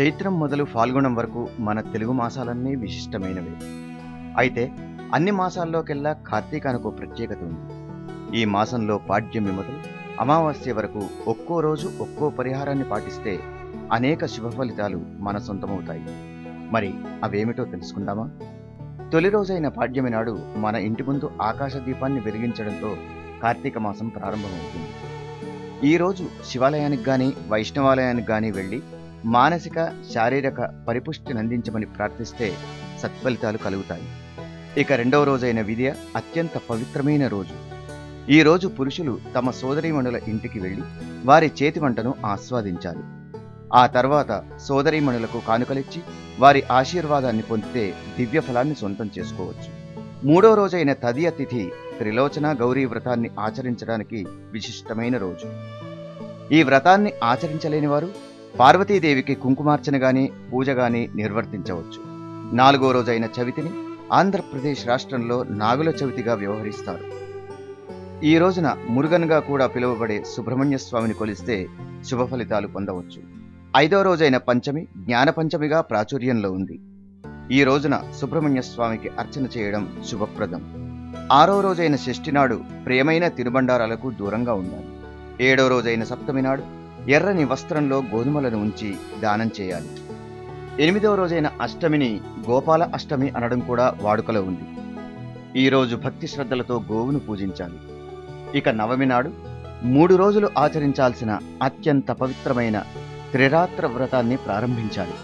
చైత్రం మొదలు ఫాల్గుణం వరకు మన తెలుగు మాసాలన్నీ విశిష్టమైనవి. అయితే అన్ని మాసాల్లోకెల్లా కార్తీకానికి ప్రత్యేకత ఉంది. ఈ మాసంలో పాడ్యమి మొదలు అమావాస్య వరకు ఒక్కో రోజు ఒక్కో పరిహారాన్ని పాటిస్తే అనేక శుభ ఫలితాలు మన సొంతమవుతాయి. మరి అవేమిటో తెలుసుకుందామా? తొలి రోజైన పాడ్యమి నాడు మన ఇంటి ముందు ఆకాశ దీపాన్ని వెలిగించడంతో కార్తీక మాసం ప్రారంభమవుతుంది. ఈరోజు శివాలయానికి కానీ వైష్ణవాలయానికి కానీ వెళ్ళి మానసిక శారీరక పరిపుష్టిని అందించమని ప్రార్థిస్తే సత్ఫలితాలు కలుగుతాయి. ఇక రెండవ రోజైన విద్య అత్యంత పవిత్రమైన రోజు. ఈ రోజు పురుషులు తమ సోదరీమణుల ఇంటికి వెళ్ళి వారి చేతి వంటను ఆస్వాదించాలి. ఆ తర్వాత సోదరీమణులకు కానుకలిచ్చి వారి ఆశీర్వాదాన్ని పొందితే దివ్య ఫలాన్ని సొంతం చేసుకోవచ్చు. మూడో రోజైన తదియ తిథి త్రిలోచన గౌరీ వ్రతాన్ని ఆచరించడానికి విశిష్టమైన రోజు. ఈ వ్రతాన్ని ఆచరించలేని వారు పార్వతీదేవికి కుంకుమార్చన గాని పూజ గాని నిర్వర్తించవచ్చు. నాలుగో రోజైన చవితిని ఆంధ్రప్రదేశ్ రాష్ట్రంలో నాగుల చవితిగా వ్యవహరిస్తారు. ఈ రోజున మురుగన్గా కూడా పిలువబడే సుబ్రహ్మణ్య స్వామిని కొలిస్తే శుభ ఫలితాలు పొందవచ్చు. ఐదో రోజైన పంచమి జ్ఞాన పంచమిగా ప్రాచుర్యంలో ఉంది. ఈ రోజున సుబ్రహ్మణ్య స్వామికి అర్చన చేయడం శుభప్రదం. ఆరో రోజైన షష్ఠి నాడు ప్రియమైన తినుబండారాలకు దూరంగా ఉండాలి. ఏడో రోజైన సప్తమి నాడు ఎర్రని వస్త్రంలో గోధుమలను ఉంచి దానం చేయాలి. ఎనిమిదవ రోజైన అష్టమిని గోపాల అష్టమి అనడం కూడా వాడుకలో ఉంది. ఈ రోజు భక్తి శ్రద్ధలతో గోవును పూజించాలి. ఇక నవమి నాడు మూడు రోజులు ఆచరించాల్సిన అత్యంత పవిత్రమైన త్రిరాత్ర వ్రతాన్ని ప్రారంభించాలి.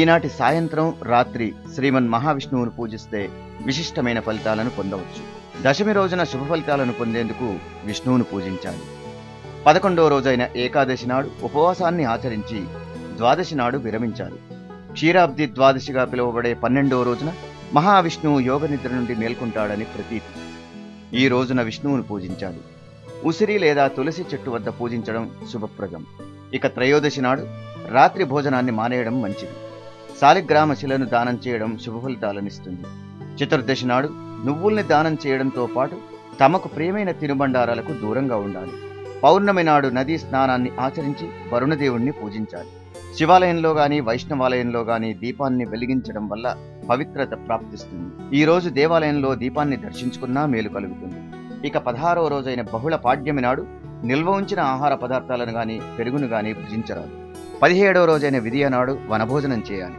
ఈనాటి సాయంత్రం రాత్రి శ్రీమన్ మహావిష్ణువును పూజిస్తే విశిష్టమైన ఫలితాలను పొందవచ్చు. దశమి రోజున శుభ ఫలితాలను పొందేందుకు విష్ణువును పూజించాలి. పదకొండవ రోజైన ఏకాదశి నాడు ఉపవాసాన్ని ఆచరించి ద్వాదశి నాడు విరమించాలి. క్షీరాబ్ది ద్వాదశిగా పిలువబడే పన్నెండవ రోజున మహావిష్ణువు యోగ నిద్ర నుండి మేల్కొంటాడని ప్రతీతి. ఈ రోజున విష్ణువును పూజించాలి. ఉసిరి లేదా తులసి చెట్టు వద్ద పూజించడం శుభప్రదం. ఇక త్రయోదశి నాడు రాత్రి భోజనాన్ని మానేయడం మంచిది. శాలిగ్రామ శిలను దానం చేయడం శుభ ఫలితాలనిస్తుంది చతుర్దశి నాడు నువ్వుల్ని దానం చేయడంతో పాటు తమకు ప్రియమైన తినుబండారాలకు దూరంగా ఉండాలి. పౌర్ణమి నాడు నదీ స్నానాన్ని ఆచరించి వరుణదేవుణ్ణి పూజించాలి. శివాలయంలో గాని వైష్ణవాలయంలో గాని దీపాన్ని వెలిగించడం వల్ల పవిత్రత ప్రాప్తిస్తుంది. ఈ రోజు దేవాలయంలో దీపాన్ని దర్శించుకున్నా మేలు కలుగుతుంది. ఇక పదహారవ రోజైన బహుళ పాడ్యమి నాడు నిల్వ ఉంచిన ఆహార పదార్థాలను గాని పెరుగును గాని భుజించరాదు. పదిహేడవ రోజైన విధియ నాడు వనభోజనం చేయాలి.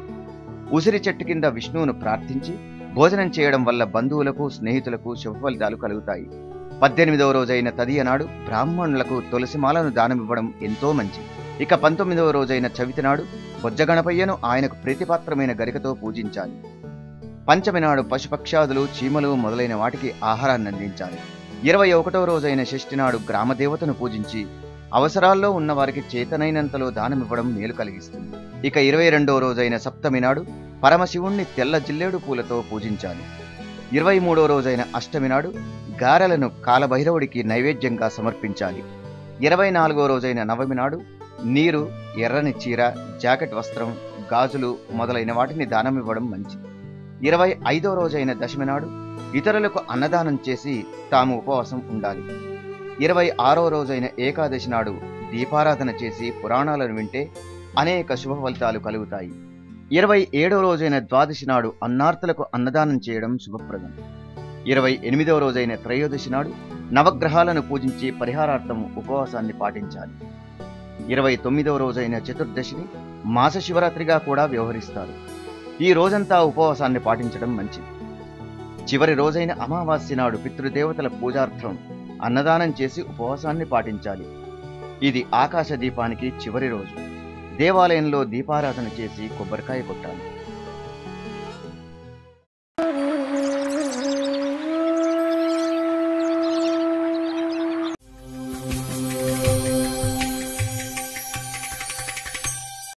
ఉసిరి చెట్టు కింద విష్ణువును ప్రార్థించి భోజనం చేయడం వల్ల బంధువులకు స్నేహితులకు శుభ ఫలితాలు కలుగుతాయి. పద్దెనిమిదవ రోజైన తదియ నాడు బ్రాహ్మణులకు తులసిమాలను దానమివ్వడం ఎంతో మంచిది ఇక పంతొమ్మిదవ రోజైన చవితి నాడు బొజ్జగణపయ్యను ఆయనకు ప్రీతిపాత్రమైన గరికతో పూజించాలి. పంచమి నాడు పశుపక్షాదులు చీమలు మొదలైన వాటికి ఆహారాన్ని అందించాలి. ఇరవై ఒకటవ రోజైన షష్ఠి నాడు గ్రామదేవతను పూజించి అవసరాల్లో ఉన్న వారికి చేతనైనంతలో దానమివ్వడం మేలు కలిగిస్తుంది. ఇక ఇరవై రెండవ రోజైన సప్తమి నాడు పరమశివుణ్ణి తెల్ల జిల్లేడు పూలతో పూజించాలి. ఇరవై మూడో రోజైన అష్టమి నాడు గారెలను కాలభైరవుడికి నైవేద్యంగా సమర్పించాలి. ఇరవై నాలుగో రోజైన నవమి నాడు నీరు ఎర్రని చీర జాకెట్ వస్త్రం గాజులు మొదలైన వాటిని దానమివ్వడం మంచిది. ఇరవై ఐదో రోజైన దశమి నాడు ఇతరులకు అన్నదానం చేసి తాము ఉపవాసం ఉండాలి. ఇరవై ఆరో రోజైన ఏకాదశి నాడు దీపారాధన చేసి పురాణాలను వింటే అనేక శుభ ఫలితాలు కలుగుతాయి. ఇరవై ఏడవ రోజైన ద్వాదశి నాడు అన్నార్తులకు అన్నదానం చేయడం శుభప్రదం. ఇరవై ఎనిమిదవ రోజైన త్రయోదశి నాడు నవగ్రహాలను పూజించి పరిహారార్థం ఉపవాసాన్ని పాటించాలి. ఇరవై తొమ్మిదవ రోజైన చతుర్దశిని మాస శివరాత్రిగా కూడా వ్యవహరిస్తారు. ఈ రోజంతా ఉపవాసాన్ని పాటించడం మంచిది. చివరి రోజైన అమావాస్య నాడు పితృదేవతల పూజార్థం అన్నదానం చేసి ఉపవాసాన్ని పాటించాలి. ఇది ఆకాశ దీపానికి చివరి రోజు. దేవాలయంలో దీపారాధన చేసి కొబ్బరికాయ కొట్టాలి.